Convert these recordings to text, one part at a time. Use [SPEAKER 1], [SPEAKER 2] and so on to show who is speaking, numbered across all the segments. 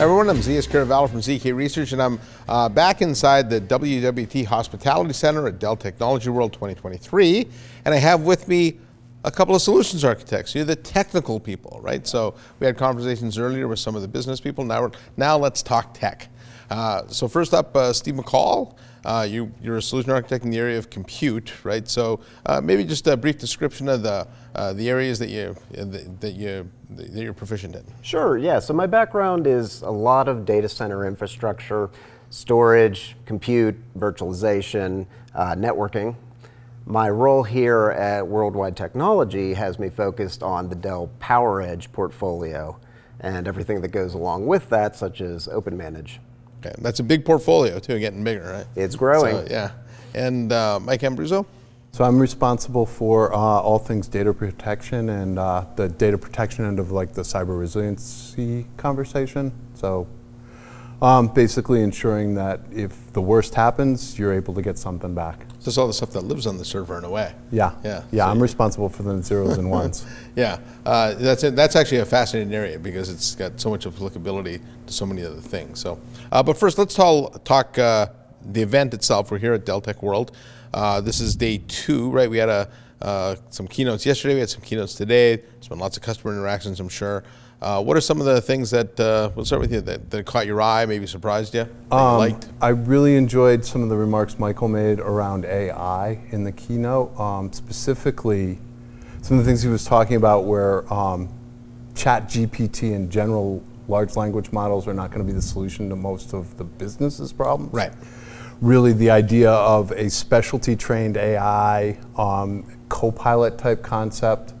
[SPEAKER 1] everyone, I'm Zeus Kerravala from ZK Research, and I'm uh, back inside the WWT Hospitality Center at Dell Technology World 2023. And I have with me a couple of solutions architects. You're the technical people, right? So we had conversations earlier with some of the business people. Now, now let's talk tech. Uh, so first up, uh, Steve McCall. Uh, you, are a solution architect in the area of compute, right? So uh, maybe just a brief description of the uh, the areas that you that you that you're proficient in.
[SPEAKER 2] Sure. Yeah. So my background is a lot of data center infrastructure, storage, compute, virtualization, uh, networking. My role here at Worldwide Technology has me focused on the Dell PowerEdge portfolio and everything that goes along with that, such as OpenManage.
[SPEAKER 1] Okay, that's a big portfolio too, getting bigger, right?
[SPEAKER 2] It's growing.
[SPEAKER 1] So, yeah. And uh, Mike Ambruso?
[SPEAKER 3] So I'm responsible for uh, all things data protection and uh, the data protection end of like the cyber resiliency conversation. So um, basically ensuring that if the worst happens, you're able to get something back.
[SPEAKER 1] So it's all the stuff that lives on the server in a way.
[SPEAKER 3] Yeah. Yeah. Yeah. So I'm responsible for the zeros and ones.
[SPEAKER 1] yeah. Uh, that's it. That's actually a fascinating area because it's got so much applicability to so many other things. So, uh, but first, let's talk, talk uh, the event itself. We're here at Dell Tech World. Uh, this is day two, right? We had a, uh, some keynotes yesterday. We had some keynotes today. There's been lots of customer interactions, I'm sure. Uh, what are some of the things that, uh, we'll start with you, that, that, caught your eye, maybe surprised you, um, you liked?
[SPEAKER 3] I really enjoyed some of the remarks Michael made around AI in the keynote. Um, specifically, some of the things he was talking about where um, chat GPT and general large language models are not going to be the solution to most of the business's problems.
[SPEAKER 1] Right.
[SPEAKER 3] Really the idea of a specialty trained AI, um, co-pilot type concept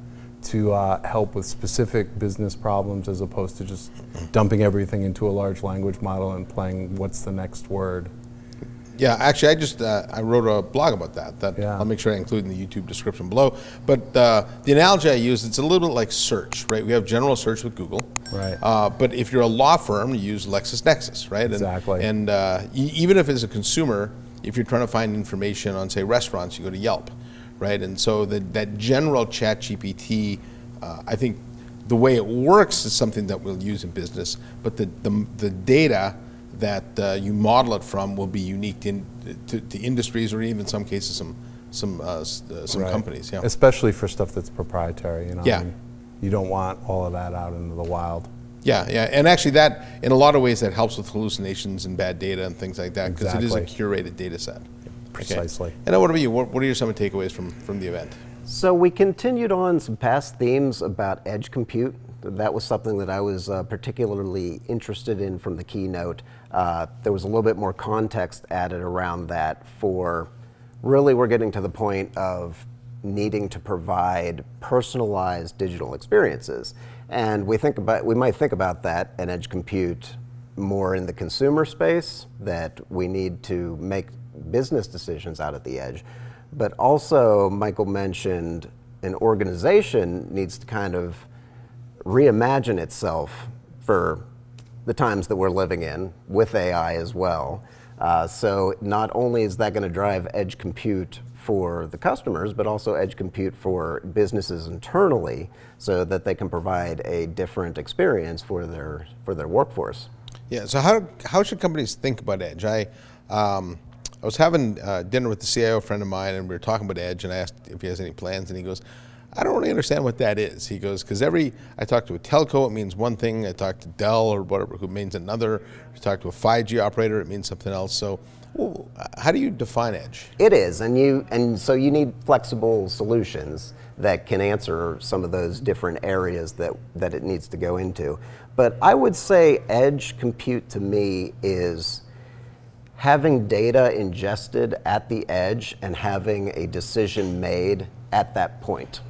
[SPEAKER 3] to uh, help with specific business problems as opposed to just dumping everything into a large language model and playing what's the next word.
[SPEAKER 1] Yeah, actually, I just uh, I wrote a blog about that. That yeah. I'll make sure I include in the YouTube description below. But uh, the analogy I use, it's a little bit like search, right? We have general search with Google,
[SPEAKER 3] right?
[SPEAKER 1] Uh, but if you're a law firm, you use LexisNexis, right?
[SPEAKER 3] Exactly.
[SPEAKER 1] And, and uh, even if it's a consumer, if you're trying to find information on say restaurants, you go to Yelp right? And so the, that general chat GPT, uh, I think the way it works is something that we'll use in business, but the, the, the data that uh, you model it from will be unique to, to, to, industries or even in some cases some some uh, uh, some right. companies. Yeah.
[SPEAKER 3] Especially for stuff that's proprietary. You know,
[SPEAKER 1] yeah.
[SPEAKER 3] I mean, you don't want all of that out into the wild.
[SPEAKER 1] Yeah, yeah, and actually that in a lot of ways that helps with hallucinations and bad data and things like that because exactly. it is a curated data set.
[SPEAKER 3] Precisely. Okay.
[SPEAKER 1] And what about you? What, what are your some takeaways from, from the event?
[SPEAKER 2] So we continued on some past themes about edge compute. That was something that I was uh, particularly interested in from the keynote. Uh, there was a little bit more context added around that for really we're getting to the point of needing to provide personalized digital experiences. And we think about we might think about that and edge compute more in the consumer space that we need to make business decisions out at the edge. But also, Michael mentioned an organization needs to kind of reimagine itself for the times that we're living in with AI as well. Uh, so not only is that going to drive edge compute for the customers, but also edge compute for businesses internally, so that they can provide a different experience for their for their workforce.
[SPEAKER 1] Yeah. So how how should companies think about edge? I um, I was having uh, dinner with the CIO friend of mine, and we were talking about Edge, and I asked if he has any plans, and he goes, I don't really understand what that is. He goes, because every, I talk to a telco, it means one thing. I talk to Dell or whatever, who means another. I talk to a 5G operator, it means something else. So well, how do you define edge?
[SPEAKER 2] It is, and you and so you need flexible solutions that can answer some of those different areas that, that it needs to go into. But I would say edge compute to me is having data ingested at the edge and having a decision made at that point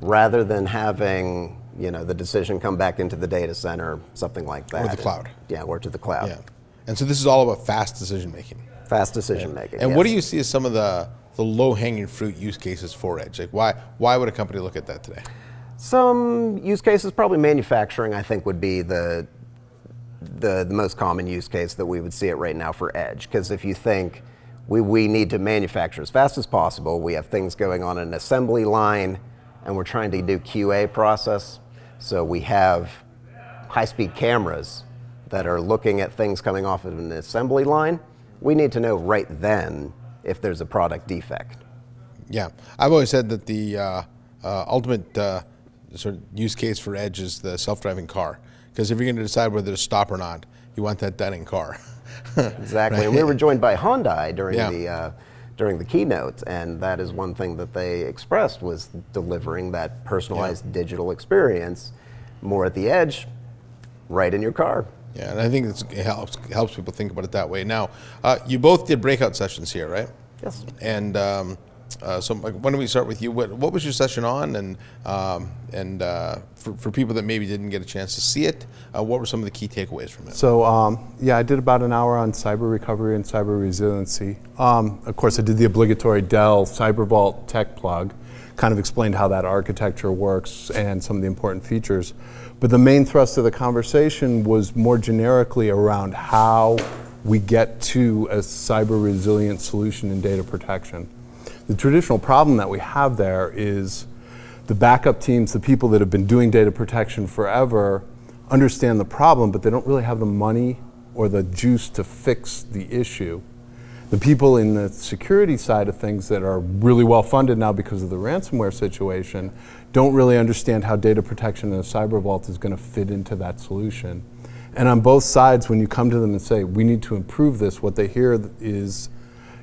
[SPEAKER 2] rather than having you know the decision come back into the data center something like that
[SPEAKER 1] or the cloud.
[SPEAKER 2] Yeah or to the cloud.
[SPEAKER 1] Yeah. And so this is all about fast decision making.
[SPEAKER 2] Fast decision making
[SPEAKER 1] and
[SPEAKER 2] yes.
[SPEAKER 1] what do you see as some of the the low hanging fruit use cases for edge? Like why why would a company look at that today?
[SPEAKER 2] Some use cases probably manufacturing i think would be the the, the most common use case that we would see it right now for edge. Because if you think we, we need to manufacture as fast as possible, we have things going on in an assembly line, and we're trying to do QA process. So we have high-speed cameras that are looking at things coming off of an assembly line, we need to know right then if there's a product defect.
[SPEAKER 1] Yeah, I've always said that the uh, uh, ultimate uh, sort of use case for edge is the self-driving car, because if you're going to decide whether to stop or not, you want that done in car.
[SPEAKER 2] exactly, and we were joined by Hyundai during
[SPEAKER 1] Yeah.
[SPEAKER 2] the uh, during the keynote, and that is one thing that they expressed was delivering that personalized digital experience more at the edge, right in your car.
[SPEAKER 1] Yeah, and I think it's, it helps helps people think about it that way. Now, uh, you both did breakout sessions here, right?
[SPEAKER 2] Yes.
[SPEAKER 1] And um, uh, so, why don't we start with you? What, what was your session on? And um, and uh, for, for people that maybe didn't get a chance to see it, uh, what were some of the key takeaways from it?
[SPEAKER 3] So um, yeah, I did about an hour on cyber recovery and cyber resiliency. Um, of course, I did the obligatory Dell Cyber Vault tech plug, kind of explained how that architecture works and some of the important features. But the main thrust of the conversation was more generically around how we get to a cyber resilient solution in data protection. The traditional problem that we have there is the backup teams, the people that have been doing data protection forever, understand the problem, but they don't really have the money or the juice to fix the issue. The people in the security side of things that are really well funded now because of the ransomware situation don't really understand how data protection in a cyber vault is going to fit into that solution. And on both sides, when you come to them and say, we need to improve this, what they hear is,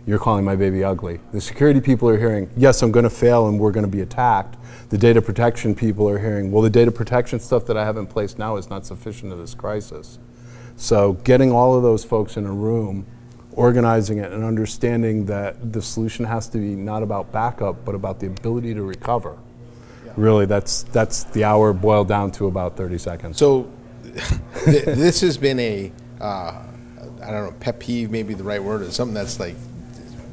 [SPEAKER 3] you're calling my baby ugly. The security people are hearing, yes, I'm going to fail and we're going to be attacked. The data protection people are hearing, well, the data protection stuff that I have in place now is not sufficient to this crisis. So getting all of those folks in a room, organizing it, and understanding that the solution has to be not about backup, but about the ability to recover. Really, that's that's the hour boiled down to about 30 seconds.
[SPEAKER 1] So, th- this has been a uh, I don't know pet peeve, maybe the right word, is something that's like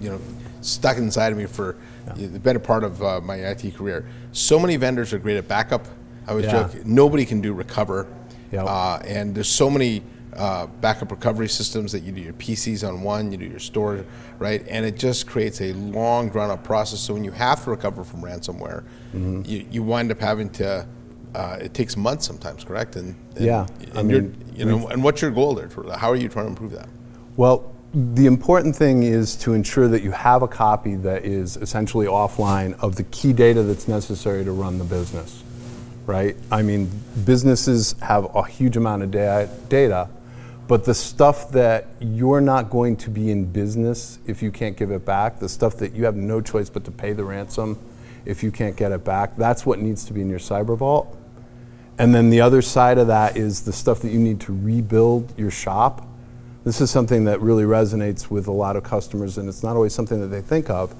[SPEAKER 1] you know stuck inside of me for the better part of uh, my IT career. So many vendors are great at backup. I was
[SPEAKER 3] Yeah.
[SPEAKER 1] joking. Nobody can do recover,
[SPEAKER 3] Yep.
[SPEAKER 1] uh, and there's so many uh, backup recovery systems that you do your PCs on one, you do your store, right, and it just creates a long, drawn-out process. So when you have to recover from ransomware,
[SPEAKER 3] Mm-hmm.
[SPEAKER 1] you, you wind up having to. Uh, it takes months sometimes, correct? And, and
[SPEAKER 3] Yeah,
[SPEAKER 1] and
[SPEAKER 3] I
[SPEAKER 1] you're,
[SPEAKER 3] mean,
[SPEAKER 1] you know, and what's your goal there? How are you trying to improve that?
[SPEAKER 3] Well, the important thing is to ensure that you have a copy that is essentially offline of the key data that's necessary to run the business, right? I mean, businesses have a huge amount of da- data, but the stuff that you're not going to be in business if you can't give it back, the stuff that you have no choice but to pay the ransom if you can't get it back, that's what needs to be in your cyber vault. And then the other side of that is the stuff that you need to rebuild your shop. This is something that really resonates with a lot of customers, and it's not always something that they think of.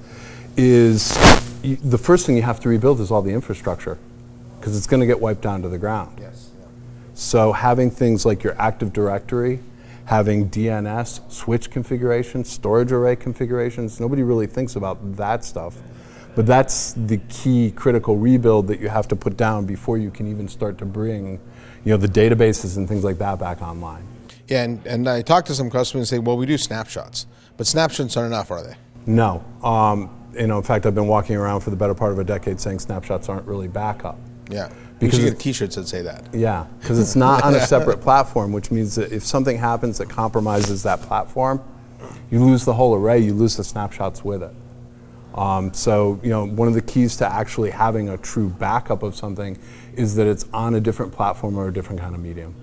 [SPEAKER 3] Is the first thing you have to rebuild is all the infrastructure, because it's going to get wiped down to the ground.
[SPEAKER 1] Yes.
[SPEAKER 3] So having things like your Active Directory, having DNS, switch configurations, storage array configurations, nobody really thinks about that stuff. But that's the key critical rebuild that you have to put down before you can even start to bring, you know, the databases and things like that back online.
[SPEAKER 1] Yeah, and, and I talked to some customers and say, well, we do snapshots, but snapshots aren't enough, are they?
[SPEAKER 3] No. Um, you know, in fact, I've been walking around for the better part of a decade saying snapshots aren't really backup.
[SPEAKER 1] Yeah.
[SPEAKER 3] Because
[SPEAKER 1] should get T-shirts that say that.
[SPEAKER 3] Yeah, because it's not on a separate platform, which means that if something happens that compromises that platform, you lose the whole array, you lose the snapshots with it. Um, so, you know, one of the keys to actually having a true backup of something is that it's on a different platform or a different kind of medium.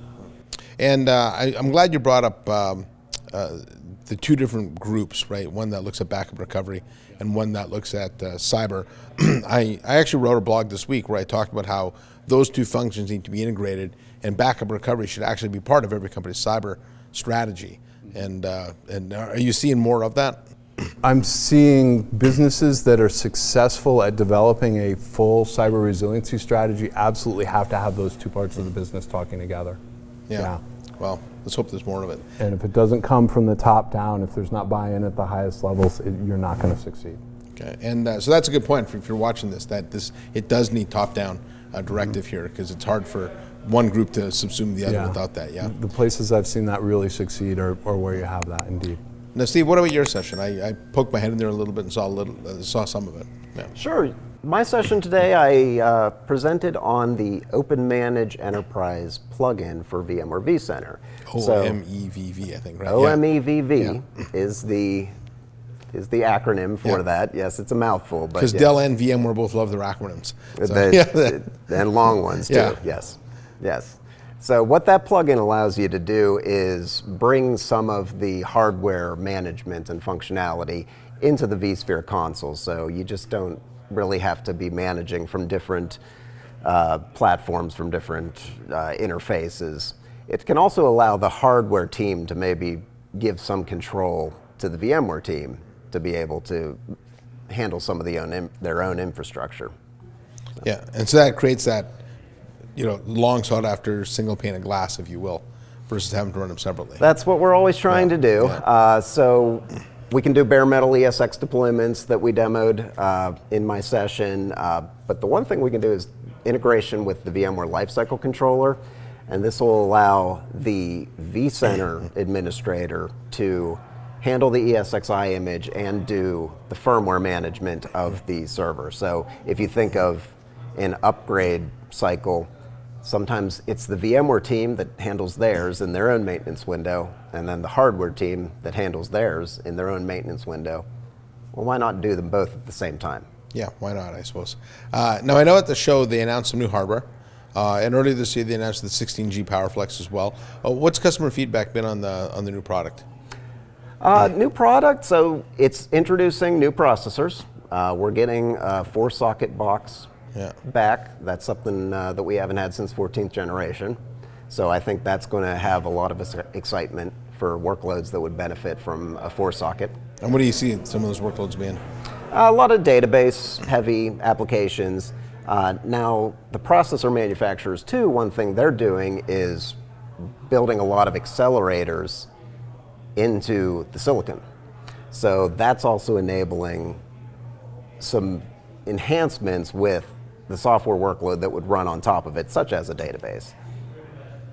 [SPEAKER 1] And uh, I, I'm glad you brought up um, uh, the two different groups, right? One that looks at backup recovery and one that looks at uh, cyber. I, I actually wrote a blog this week where I talked about how those two functions need to be integrated and backup recovery should actually be part of every company's cyber strategy. And, uh, and are you seeing more of that?
[SPEAKER 3] I'm seeing businesses that are successful at developing a full cyber resiliency strategy absolutely have to have those two parts of the business talking together.
[SPEAKER 1] Well, let's hope there's more of it.
[SPEAKER 3] And if it doesn't come from the top down, if there's not buy-in at the highest levels, it, you're not going to succeed.
[SPEAKER 1] Okay, and uh, so that's a good point if you're watching this. That this it does need top-down uh, directive here because it's hard for one group to subsume the other without that. Yeah.
[SPEAKER 3] The places I've seen that really succeed are, are where you have that, indeed.
[SPEAKER 1] Now, Steve, what about your session? I, I poked my head in there a little bit and saw a little, uh, saw some of it. Yeah.
[SPEAKER 2] Sure. My session today, I uh, presented on the OpenManage Enterprise plugin for VMware vCenter.
[SPEAKER 1] O M E V V, I think, right?
[SPEAKER 2] OMEVV is the is the acronym for
[SPEAKER 1] Yeah.
[SPEAKER 2] that. Yes, it's a mouthful, but
[SPEAKER 1] Because
[SPEAKER 2] yeah.
[SPEAKER 1] Dell and VMware both love their acronyms. So,
[SPEAKER 2] The-
[SPEAKER 1] yeah.
[SPEAKER 2] and long ones too.
[SPEAKER 1] Yeah.
[SPEAKER 2] Yes, yes. So what that plugin allows you to do is bring some of the hardware management and functionality into the vSphere console. So you just don't really have to be managing from different uh, platforms, from different uh, interfaces. It can also allow the hardware team to maybe give some control to the VMware team to be able to handle some of the own, their own infrastructure.
[SPEAKER 1] Yeah, and so that creates that, you know, long sought after single pane of glass, if you will, versus having to run them separately.
[SPEAKER 2] That's what we're always trying
[SPEAKER 1] Yeah,
[SPEAKER 2] to do.
[SPEAKER 1] yeah.
[SPEAKER 2] Uh, so we can do bare metal ESX deployments that we demoed uh, in my session. Uh, but the one thing we can do is integration with the VMware Lifecycle Controller. And this will allow the vCenter administrator to handle the ESXi image and do the firmware management of the server. So if you think of an upgrade cycle, Sometimes it's the VMware team that handles theirs in their own maintenance window, and then the hardware team that handles theirs in their own maintenance window. Well, why not do them both at the same time?
[SPEAKER 1] Yeah, why not? I suppose. Uh, now I know at the show they announced some new hardware, uh, and earlier this year they announced the 16G PowerFlex as well. Uh, what's customer feedback been on the on the new product?
[SPEAKER 2] Uh, new product, so it's introducing new processors. Uh, we're getting a four socket box
[SPEAKER 1] Yeah.
[SPEAKER 2] back. That's something uh, that we haven't had since 14th generation. So I think that's going to have a lot of excitement for workloads that would benefit from a four socket.
[SPEAKER 1] And what do you see some of those workloads being?
[SPEAKER 2] A lot of database heavy applications. Uh, now, the processor manufacturers, too, one thing they're doing is building a lot of accelerators into the silicon. So that's also enabling some enhancements with the software workload that would run on top of it, such as a database.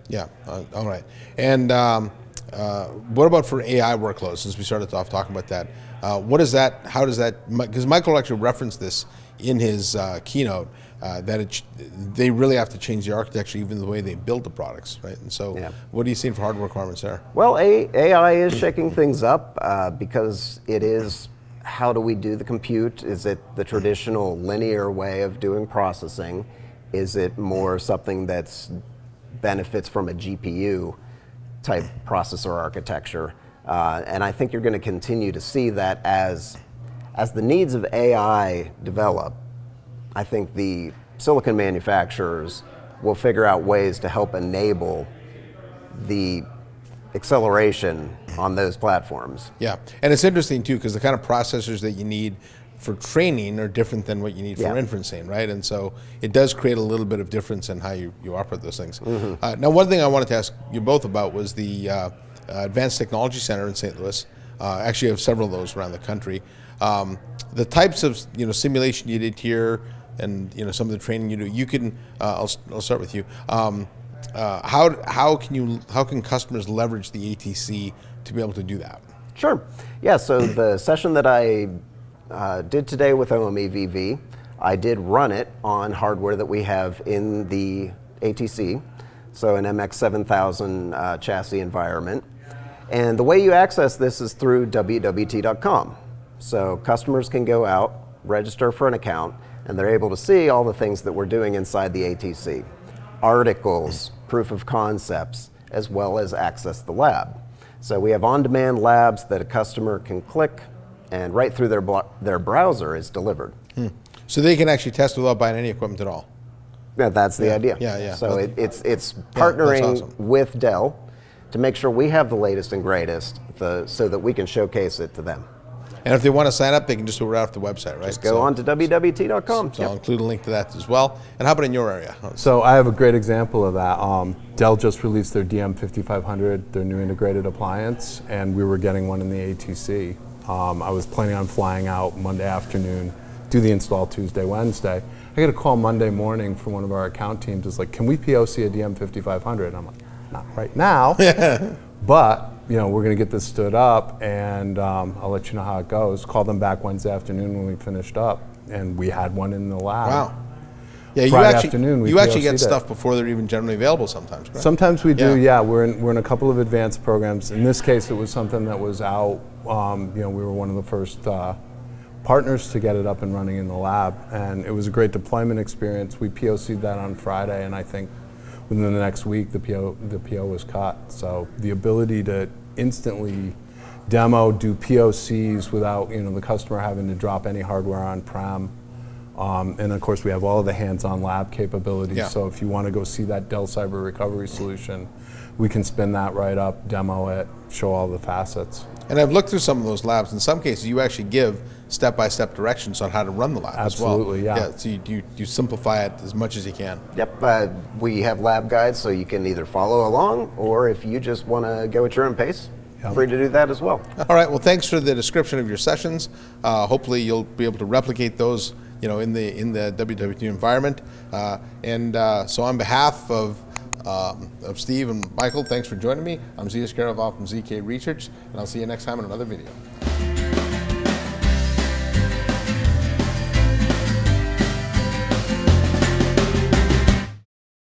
[SPEAKER 1] Yeah, uh, all right. And um, uh, what about for AI workloads? Since we started off talking about that, uh, what is that? How does that? Because Michael actually referenced this in his uh, keynote uh, that it, they really have to change the architecture, even the way they build the products, right? And so,
[SPEAKER 2] Yeah.
[SPEAKER 1] what are you seeing for hardware requirements there?
[SPEAKER 2] Well, A- AI is shaking things up uh, because it is how do we do the compute? Is it the traditional linear way of doing processing? Is it more something that's benefits from a GPU type processor architecture? Uh, and I think you're going to continue to see that as as the needs of AI develop. I think the silicon manufacturers will figure out ways to help enable the acceleration on those platforms.
[SPEAKER 1] Yeah, and it's interesting too because the kind of processors that you need for training are different than what you need for
[SPEAKER 2] Yeah.
[SPEAKER 1] inferencing, right? And so it does create a little bit of difference in how you, you operate those things.
[SPEAKER 2] Mm-hmm.
[SPEAKER 1] Uh, now, one thing I wanted to ask you both about was the uh, uh, Advanced Technology Center in St. Louis. Uh, actually, I have several of those around the country. Um, the types of you know simulation you did here, and you know some of the training you do. You can. Uh, I'll, I'll start with you. Um, uh, how how can you how can customers leverage the ATC to be able to do that?
[SPEAKER 2] Sure. Yeah, so the session that I uh, did today with OMEVV, I did run it on hardware that we have in the ATC, so an MX7000 uh, chassis environment. And the way you access this is through WWT.com. So customers can go out, register for an account, and they're able to see all the things that we're doing inside the ATC articles, proof of concepts, as well as access the lab. So we have on-demand labs that a customer can click, and right through their their browser is delivered. Hmm.
[SPEAKER 1] So they can actually test without buying any equipment at all.
[SPEAKER 2] Yeah, that's the idea.
[SPEAKER 1] yeah, yeah.
[SPEAKER 2] So it, it's it's partnering
[SPEAKER 1] awesome.
[SPEAKER 2] with Dell to make sure we have the latest and greatest, the, so that we can showcase it to them.
[SPEAKER 1] And if they want to sign up, they can just do it right off the website, right?
[SPEAKER 2] Just go
[SPEAKER 1] So-
[SPEAKER 2] on to wwt.com.
[SPEAKER 1] So I'll include a link to that as well. And how about in your area?
[SPEAKER 3] So I have a great example of that. Um, Dell just released their DM5500, their new integrated appliance, and we were getting one in the ATC. Um, I was planning on flying out Monday afternoon, do the install Tuesday, Wednesday. I get a call Monday morning from one of our account teams. It's like, can we POC a DM5500? And I'm like, not right now, but you know we're going to get this stood up, and um, I'll let you know how it goes. Call them back Wednesday afternoon when we finished up. and we had one in the lab.
[SPEAKER 1] Wow. Yeah, you
[SPEAKER 3] Friday
[SPEAKER 1] actually,
[SPEAKER 3] afternoon,
[SPEAKER 1] you actually get
[SPEAKER 3] it.
[SPEAKER 1] stuff before they're even generally available sometimes, correct?
[SPEAKER 3] Sometimes we do,
[SPEAKER 1] Yeah.
[SPEAKER 3] yeah. We're in, we're in a couple of advanced programs. In this case, it was something that was out. Um, you know, we were one of the first uh, partners to get it up and running in the lab, and it was a great deployment experience. We POC'd that on Friday, and I think within the next week, the PO the PO was caught. So the ability to instantly demo, do POCs without you know the customer having to drop any hardware on prem. Um, and of course, we have all of the hands-on lab capabilities.
[SPEAKER 1] Yeah.
[SPEAKER 3] So if you want to go see that Dell Cyber Recovery solution, we can spin that right up, demo it, show all the facets.
[SPEAKER 1] And I've looked through some of those labs. In some cases, you actually give step-by-step directions on how to run the lab
[SPEAKER 3] Absolutely,
[SPEAKER 1] as well.
[SPEAKER 3] yeah.
[SPEAKER 1] So you, you, you simplify it as much as you can.
[SPEAKER 2] Yep, uh, we have lab guides so you can either follow along or if you just want to go at your own pace,
[SPEAKER 3] Yep.
[SPEAKER 2] free to do that as well.
[SPEAKER 1] All right. Well, thanks for the description of your sessions. Uh, hopefully, you'll be able to replicate those, you know, in the in the WWT environment. Uh, and uh, so, on behalf of um, of Steve and Michael, thanks for joining me. I'm Zeus Kerravala from ZK Research, and I'll see you next time in another video.